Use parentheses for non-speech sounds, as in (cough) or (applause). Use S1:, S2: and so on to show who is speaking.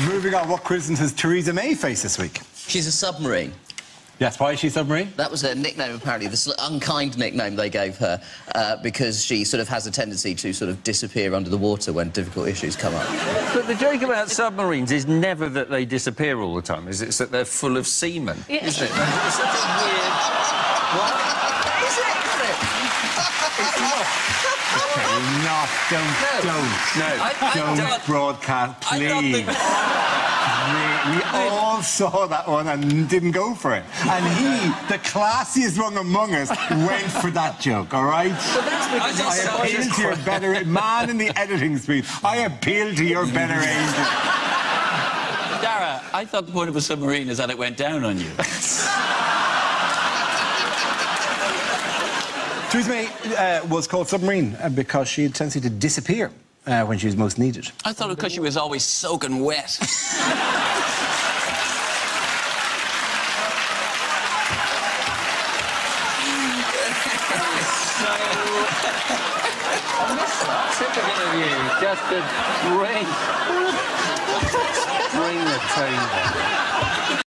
S1: Moving on, what criticism has Theresa May faced this week?
S2: She's a submarine.
S1: Yes, why is she submarine?
S2: That was her nickname, apparently, this unkind nickname they gave her, uh, because she sort of has a tendency to sort of disappear under the water when difficult issues come up.
S3: But the joke about submarines is never that they disappear all the time, is it? It's that they're full of semen,
S4: Yeah.
S3: isn't it? It's such a weird... What?
S2: Is it? Is it?
S1: Enough, don't, don't.
S3: No.
S4: I, I
S1: Don't
S4: thought-
S1: broadcast, please.
S4: the- (laughs)
S1: We, we all saw that one and didn't go for it. And he, the classiest one among us, went for that joke, all right?
S3: But that's because
S4: I
S1: I
S3: it's
S4: just-
S3: so...
S1: appeal to your (laughs) better... Man in the editing suite, I appeal to your better angel.
S4: Dara, I thought the point of a submarine is that it went down on you. (laughs)
S1: Theresa May uh, was called submarine uh, because she had a tendency to disappear uh, when she was most needed.
S4: I thought because she was always soaking wet. (laughs) (laughs)
S3: typical of you, just to bring... bring the tone down.